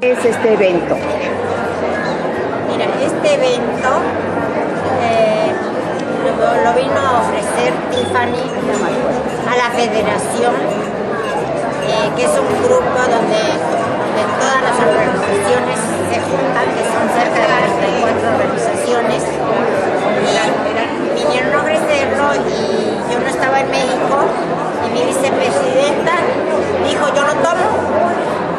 es este evento? Mira, este evento eh, lo, lo vino a ofrecer Tiffany a la federación, eh, que es un grupo donde, donde todas las organizaciones se juntan, que son cerca de 34 organizaciones, y vinieron a ofrecerlo y yo no estaba en México y mi vicepresidenta dijo yo lo tomo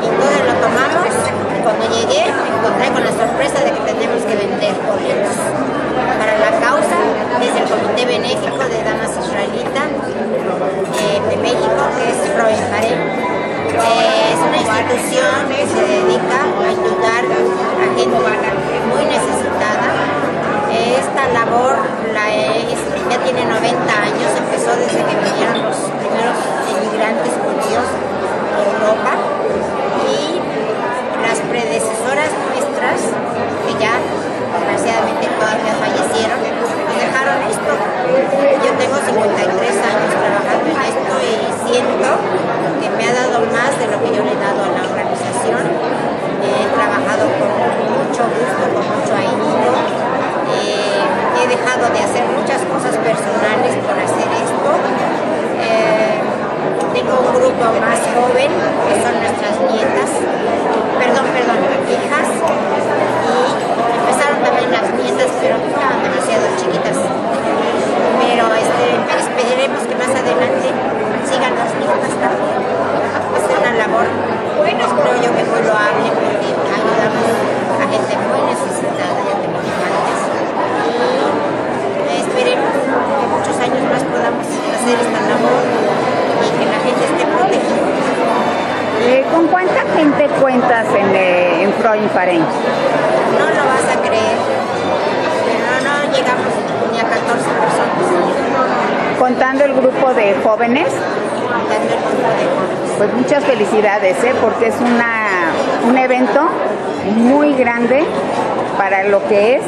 y entonces lo tomamos y cuando llegué me encontré con la sorpresa de que tenemos que vender boletos para la causa desde el Comité Benéfico de Damas Israelita eh, de México que es Roy Harem. Eh, es una institución se dedica a ayudar a gente muy necesitada. Esta labor la es, ya tiene hacer muchas cosas personales por hacer esto. Eh, tengo un grupo más joven, que son nuestras nietas, perdón, perdón, hijas, y empezaron también las nietas, pero estaban demasiado chiquitas. Pero este, esperemos que más adelante sigan las nietas también. Es una labor, bueno, creo yo que muy loable, porque ayudamos a gente muy necesitada, ya que migrantes, y esperemos que muchos años más podamos hacer esta labor y que la gente esté protegida. Eh, ¿Con cuánta gente cuentas en, eh, en Freud? No lo vas a creer, pero no llegamos ni a 14 personas, Contando el grupo de jóvenes, contando el grupo de jóvenes. pues muchas felicidades, ¿eh? porque es una, un evento muy grande para lo que es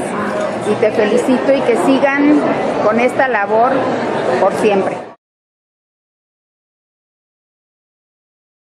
y te felicito y que sigan con esta labor por siempre.